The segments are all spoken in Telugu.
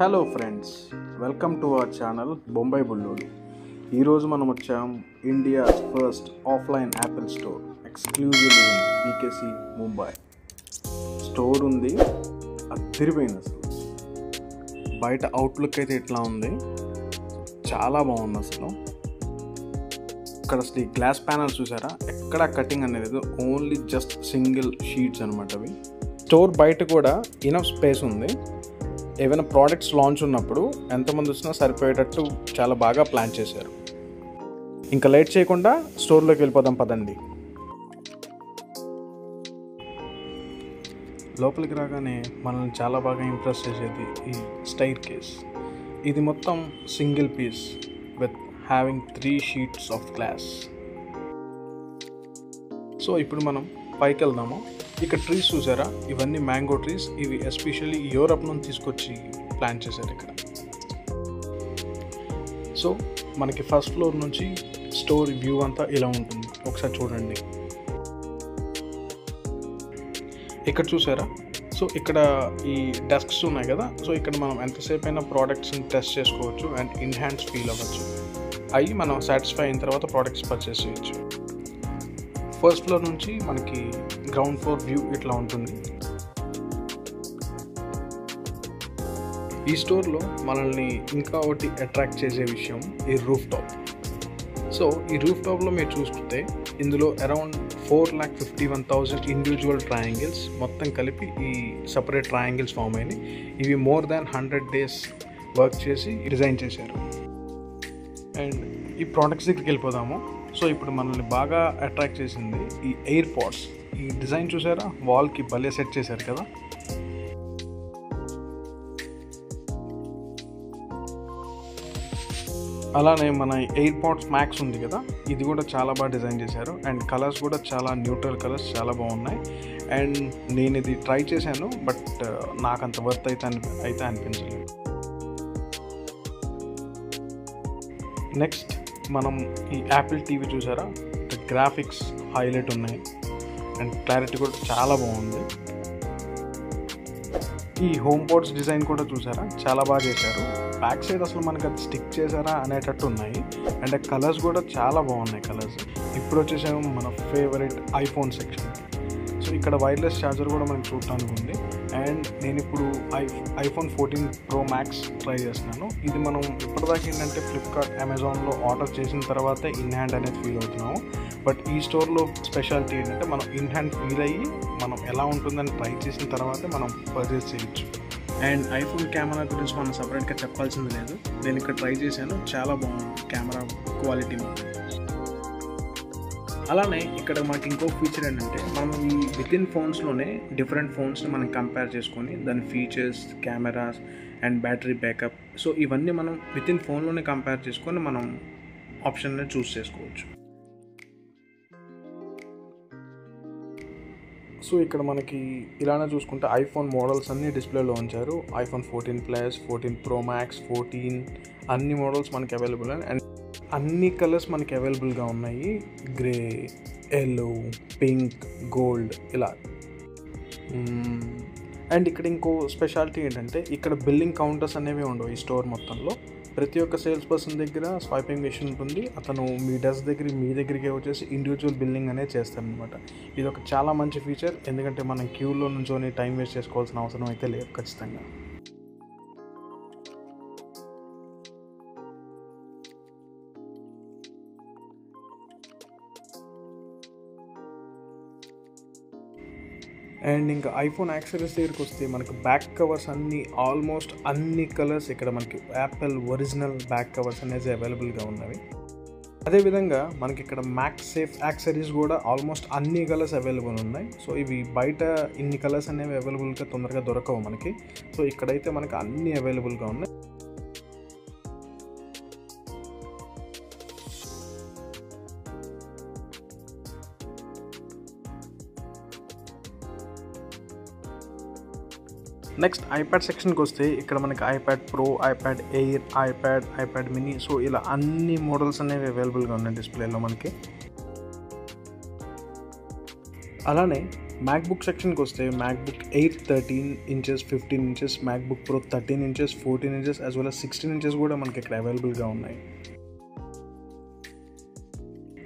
Hello friends welcome to our channel Bombay Bullodu ఈరోజు మనం వచ్చాం India first offline Apple store exclusive BKC Mumbai store ఉంది. అదిరిపోయింది అసలు. బయట అవుట్లుక్ అయితే ఎట్లా ఉంది. చాలా బాగుంది అసలు. ఇక్కడ అసలు ఈ గ్లాస్ ప్యానల్స్ చూసారా? ఎక్కడ కటింగ్ అనేది ఓన్లీ జస్ట్ సింగిల్ షీట్స్ అనమాట అవి. స్టోర్ బయట కూడా ఇనఫ్ స్పేస్ ఉంది. ఏవైనా ప్రోడక్ట్స్ లాంచ్ ఉన్నప్పుడు ఎంతమంది వచ్చినా సరిపోయేటట్టు చాలా బాగా ప్లాన్ చేశారు. ఇంకా లేట్ చేయకుండా స్టోర్లోకి వెళ్ళిపోదాం పదండి. లోపలికి రాగానే మనల్ని చాలా బాగా ఇంప్రెస్ చేసేది ఈ స్టైర్ కేస్ ఇది మొత్తం single piece with having three sheets of glass so ఇప్పుడు మనం పైకి వెళ్దాము. ఇక్కడ ట్రీస్ చూసారా? ఇవన్నీ మ్యాంగో ట్రీస్ ఇవి ఎస్పెషల్లీ యూరప్ నుండి తీసుకొచ్చి ప్లాన్ చేశారు ఇక్కడ. సో మనకి ఫస్ట్ ఫ్లోర్ నుంచి స్టోర్ వ్యూ అంతా ఇలా ఉంటుంది. ఒకసారి చూడండి. ఇక్కడ చూసారా? సో ఇక్కడ ఈ డెస్క్స్ ఉన్నాయి కదా? సో ఇక్కడ మనం ఎంతసేపు అయినా ప్రోడక్ట్స్ని టెస్ట్ చేసుకోవచ్చు అండ్ ఇన్హాన్స్ ఫీల్ అవ్వచ్చు. అవి మనం సాటిస్ఫై అయిన తర్వాత ప్రోడక్ట్స్ పర్చేస్ చేయొచ్చు. ఫస్ట్ ఫ్లోర్ నుంచి మనకి గ్రౌండ్ ఫ్లోర్ వ్యూ ఇట్లా ఉంటుంది. ఈ స్టోర్లో మనల్ని ఇంకా ఒకటి అట్రాక్ట్ చేసే విషయం ఈ రూఫ్ టాప్ సో ఈ రూఫ్ టాప్లో మీరు చూసుకుంటే ఇందులో around four lakh fifty one thousand individual triangles మొత్తం కలిపి ఈ సపరేట్ ట్రయాంగిల్స్ ఫామ్ అయినాయి. ఇవి more than hundred days work చేసి డిజైన్ చేశారు. అండ్ ఈ ప్రోడక్ట్స్ దగ్గరికి వెళ్ళిపోదాము. సో ఇప్పుడు మనల్ని బాగా అట్రాక్ట్ చేసింది ఈ ఎయిర్ పాడ్స్. ఈ డిజైన్ చూసారా? వాల్కి భలే సెట్ చేశారు కదా? అలానే మన ఎయిర్ పాడ్స్ మ్యాక్స్ ఉంది కదా? ఇది కూడా చాలా బాగా డిజైన్ చేశారు. అండ్ కలర్స్ కూడా చాలా న్యూట్రల్ కలర్స్ చాలా బాగున్నాయి. అండ్ నేను ఇది ట్రై చేశాను బట్ నాకు అంత వర్త్ అయితే అని అయితే అనిపించలేదు. నెక్స్ట్ మనం ఈ యాపిల్ టీవీ చూసారా? గ్రాఫిక్స్ హైలైట్ ఉన్నాయి. అండ్ క్లారిటీ కూడా చాలా బాగుంది. ఈ హోమ్ పోర్ట్స్ డిజైన్ కూడా చూసారా? చాలా బాగా చేశారు. బ్యాక్ సైడ్ అసలు మనకి అది స్టిక్ చేశారా అనేటట్టు ఉన్నాయి. అండ్ కలర్స్ కూడా చాలా బాగున్నాయి కలర్స్ ఇప్పుడు వచ్చేసాము మన ఫేవరెట్ ఐఫోన్ సెక్షన్ సో ఇక్కడ వైర్లెస్ ఛార్జర్ కూడా మనకి చూడటానికి ఉంది. అండ్ నేను ఇప్పుడు I iPhone fourteen Pro Max try చేస్తున్నాను. ఇది మనం ఇప్పటిదాకా ఏంటంటే ఫ్లిప్కార్ట్ అమెజాన్లో ఆర్డర్ చేసిన తర్వాతే ఇన్ హ్యాండ్ అనేది ఫీల్ అవుతున్నాము. బట్ ఈ స్టోర్లో స్పెషాలిటీ ఏంటంటే మనం ఇన్ హ్యాండ్ ఫీల్ అయ్యి మనం ఎలా ఉంటుందని ట్రై చేసిన తర్వాతే మనం పర్చేస్ చేయొచ్చు. అండ్ ఐఫోన్ కెమెరా గురించి మనం సపరేట్గా చెప్పాల్సింది లేదు. నేను ఇక్కడ ట్రై చేశాను. చాలా బాగుంది కెమెరా క్వాలిటీ అలానే ఇక్కడ మనకి ఇంకో ఫీచర్ ఏంటంటే మనం ఈ విత్ ఇన్ ఫోన్స్లోనే డిఫరెంట్ ఫోన్స్ని మనం కంపేర్ చేసుకొని దాని features cameras and battery backup so ఇవన్నీ మనం విత్ ఇన్ ఫోన్లోనే కంపేర్ చేసుకొని మనం ఆప్షన్ని చూస్ చేసుకోవచ్చు. సో ఇక్కడ మనకి ఇలానే చూసుకుంటే ఐఫోన్ మోడల్స్ అన్నీ డిస్ప్లేలో ఉంచారు. IPhone fourteen Plus fourteen Pro Max fourteen అన్ని మోడల్స్ మనకి అవైలబుల్ అండ్ అన్ని కలర్స్ మనకి అవైలబుల్గా ఉన్నాయి. గ్రే ఎల్లో పింక్ గోల్డ్ ఇలా. అండ్ ఇక్కడ ఇంకో స్పెషాలిటీ ఏంటంటే ఇక్కడ బిల్లింగ్ కౌంటర్స్ అనేవి ఉండవు ఈ స్టోర్ మొత్తంలో. ప్రతి ఒక్క సేల్స్ పర్సన్ దగ్గర స్వైపింగ్ మిషన్ ఉంటుంది. అతను మీ డెస్క్ దగ్గర మీ దగ్గరికి వచ్చేసి ఇండివిజువల్ బిల్లింగ్ అనేది చేస్తారనమాట ఇది ఒక చాలా మంచి ఫీచర్ ఎందుకంటే మనం క్యూలో నుంచొని టైం వేస్ట్ చేసుకోవాల్సిన అవసరం అయితే లేదు ఖచ్చితంగా. అండ్ ఇంకా ఐఫోన్ యాక్సరీస్ దగ్గరికి వస్తే మనకు బ్యాక్ కవర్స్ అన్ని ఆల్మోస్ట్ అన్ని కలర్స్ ఇక్కడ మనకి యాపిల్ ఒరిజినల్ బ్యాక్ కవర్స్ అనేది అవైలబుల్గా ఉన్నవి. అదేవిధంగా మనకి ఇక్కడ మ్యాక్స్ సేఫ్ యాక్సరీస్ కూడా ఆల్మోస్ట్ అన్ని కలర్స్ అవైలబుల్ ఉన్నాయి. సో ఇవి బయట ఇన్ని కలర్స్ అనేవి అవైలబుల్గా తొందరగా దొరకవు మనకి. సో ఇక్కడైతే మనకి అన్ని అవైలబుల్గా ఉన్నాయి. నెక్స్ట్ ఐప్యాడ్ సెక్షన్కి వస్తే ఇక్కడ మనకి iPad Pro iPad Air iPad iPad Mini so ఇలా అన్ని మోడల్స్ అనేవి అవైలబుల్గా ఉన్నాయి డిస్ప్లేలో మనకి. అలానే మ్యాక్బుక్ సెక్షన్కి వస్తే MacBook Air thirteen inches fifteen inches MacBook Pro thirteen inches fourteen inches as well sixteen inches కూడా మనకి ఇక్కడ అవైలబుల్గా ఉన్నాయి.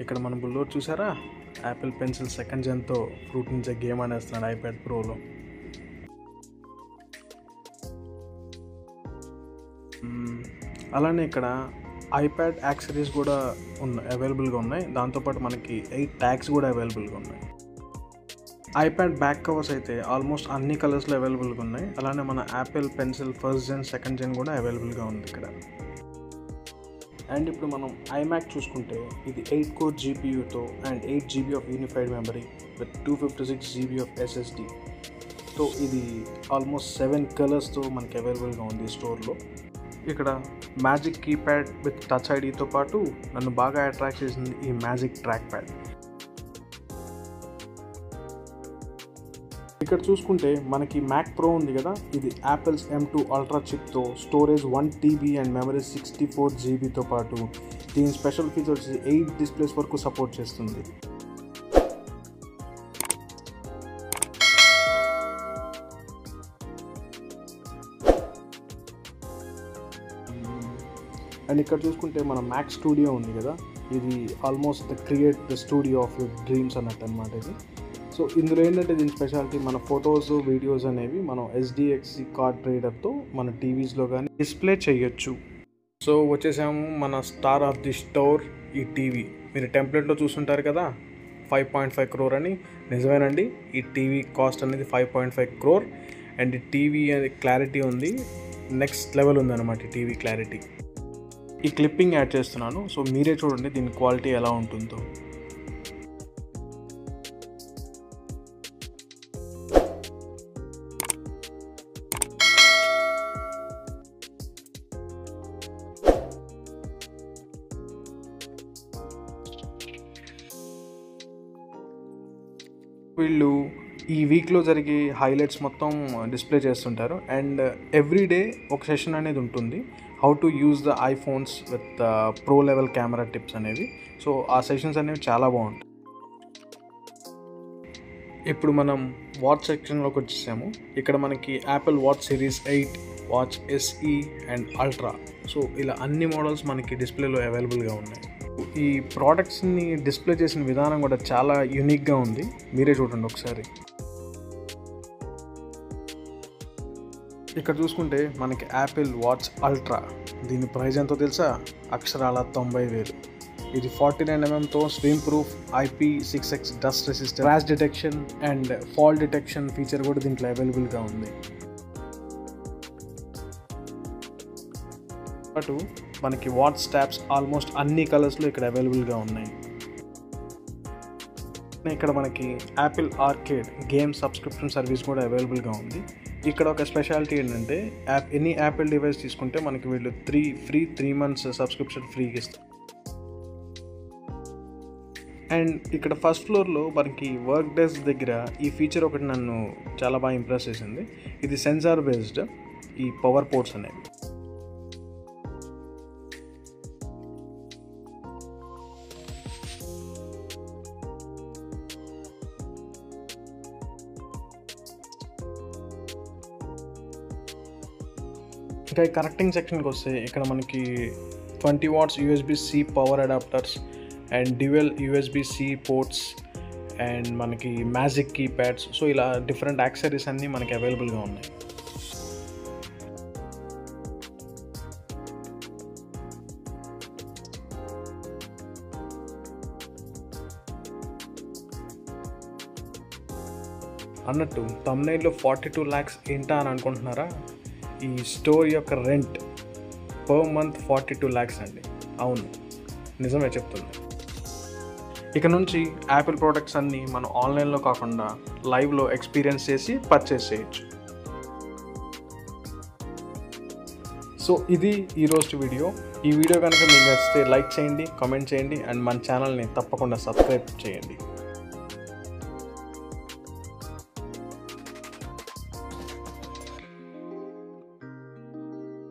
ఇక్కడ మన బుల్లో చూసారా? యాపిల్ పెన్సిల్ సెకండ్ జెన్తో ఫ్రూట్ నుంచి గేమ్ అనేస్తున్నాడు ఐప్యాడ్ ప్రోలో అలానే ఇక్కడ ఐప్యాడ్ యాక్సరీస్ కూడా ఉన్నాయి అవైలబుల్గా ఉన్నాయి. దాంతోపాటు మనకి ఎయిట్ ట్యాగ్స్ కూడా అవైలబుల్గా ఉన్నాయి. ఐప్యాడ్ బ్యాక్ కవర్స్ అయితే ఆల్మోస్ట్ అన్ని కలర్స్లో అవైలబుల్గా ఉన్నాయి. అలానే మన Apple Pencil first gen second gen కూడా అవైలబుల్గా ఉంది ఇక్కడ. అండ్ ఇప్పుడు మనం ఐమ్యాక్ చూసుకుంటే ఇది eight core జీపీయూతో and eight GB of unified memory with two fifty six GB of SSD. So ఇది ఆల్మోస్ట్ సెవెన్ కలర్స్తో మనకి అవైలబుల్గా ఉంది స్టోర్లో. ఇక్కడ మ్యాజిక్ కీప్యాడ్ విత్ టచ్ ఐడితో పాటు నన్ను బాగా అట్రాక్ట్ చేసింది ఈ మ్యాజిక్ ట్రాక్ ప్యాడ్ ఇక్కడ చూసుకుంటే మనకి మ్యాక్ ప్రో ఉంది కదా ఇది Apple's M two ultra చిప్తో storage one TB and memory sixty four జీబీతో పాటు దీని స్పెషల్ ఫీచర్స్ ఎయిట్ డిస్ప్లేస్ వరకు సపోర్ట్ చేస్తుంది. అండ్ ఇక్కడ చూసుకుంటే మన మ్యాక్ స్టూడియో ఉంది కదా. ఇది almost the create the studio of your dreams అన్నట్టు అనమాట ఇది. సో ఇందులో ఏంటంటే దీని స్పెషాలిటీ మన ఫొటోస్ వీడియోస్ అనేవి మనం ఎస్డిఎక్సి కార్డ్ రీడర్తో మన టీవీస్లో కానీ డిస్ప్లే చేయొచ్చు. సో వచ్చేసాము మన స్టార్ ఆఫ్ ది స్టోర్ ఈ టీవీ మీరు టెంప్లెట్లో చూస్తుంటారు కదా ఫైవ్ పాయింట్ ఫైవ్ క్రోర్ అని. నిజమేనండి ఈ టీవీ కాస్ట్ అనేది five point five crore and TV అనేది క్లారిటీ ఉంది. నెక్స్ట్ లెవెల్ ఉందన్నమాట ఈ టీవీ క్లారిటీ ఈ క్లిప్పింగ్ యాడ్ చేస్తున్నాను. సో మీరే చూడండి దీని క్వాలిటీ ఎలా ఉంటుందో. వీళ్ళు ఈ వీక్లో జరిగే హైలైట్స్ మొత్తం డిస్ప్లే చేస్తుంటారు. అండ్ ఎవ్రీ డే ఒక సెషన్ అనేది ఉంటుంది. How to use the iPhones with pro level camera tips అనేవి. సో ఆ సెషన్స్ అనేవి చాలా బాగుంటాయి. ఇప్పుడు మనం వాచ్ సెక్షన్లోకి వచ్చేసాము. ఇక్కడ మనకి Apple Watch Series eight Watch SE and Ultra so ఇలా అన్ని మోడల్స్ మనకి డిస్ప్లేలో అవైలబుల్గా ఉన్నాయి. ఈ ప్రోడక్ట్స్ని డిస్ప్లే చేసిన విధానం కూడా చాలా యూనిక్గా ఉంది. మీరే చూడండి ఒకసారి. ఇక్కడ చూసుకుంటే మనకి యాపిల్ వాచ్ అల్ట్రా దీని ప్రైజ్ ఎంతో తెలుసా? అక్షరాల తొంభై వేలు. ఇది forty nine ఎంఎంతో swim proof IP six X dust resistant crash detection and fall detection feature కూడా దీంట్లో అవైలబుల్గా ఉంది. పాటు మనకి వాచ్ స్టాప్స్ ఆల్మోస్ట్ అన్ని కలర్స్లో ఇక్కడ అవైలబుల్గా ఉన్నాయి. ఇక్కడ మనకి Apple Arcade game subscription service కూడా అవైలబుల్గా ఉంది. ఇక్కడ ఒక స్పెషాలిటీ ఏంటంటే యాప్ ఎనీ యాపిల్ డివైస్ తీసుకుంటే మనకి వీళ్ళు three free three months subscription ఫ్రీగా ఇస్తారు. అండ్ ఇక్కడ ఫస్ట్ ఫ్లోర్లో మనకి వర్క్ డెస్క్ దగ్గర ఈ ఫీచర్ ఒకటి నన్ను చాలా బాగా ఇంప్రెస్ చేసింది. ఇది సెన్సార్ బేస్డ్ ఈ పవర్ పోర్ట్స్ అనేవి. ఇంకా ఈ కనెక్టింగ్ సెక్షన్కి వస్తే ఇక్కడ మనకి twenty watts USB C power adapters and dual USB C ports and మనకి మ్యాజిక్ కీప్యాడ్స్ సో ఇలా డిఫరెంట్ యాక్సరీస్ అన్నీ మనకి అవైలబుల్గా ఉన్నాయి. అన్నట్టు తమ్నైల్లో ఫార్టీ టూ ల్యాక్స్ ఏంటా అని అనుకుంటున్నారా? ఈ స్టోర్ యొక్క rent per month forty two lakhs అండి. అవును. నిజమే చెప్తుంది. ఇక నుంచి యాపిల్ ప్రోడక్ట్స్ అన్నీ మనం ఆన్లైన్లో కాకుండా లైవ్లో ఎక్స్పీరియన్స్ చేసి పర్చేస్ చేయొచ్చు. సో ఇది ఈరోజు వీడియో. ఈ వీడియో కనుక మీకు నచ్చితే లైక్ చేయండి కామెంట్ చేయండి అండ్ మన ఛానల్ని తప్పకుండా సబ్స్క్రైబ్ చేయండి.